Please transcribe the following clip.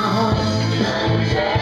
home.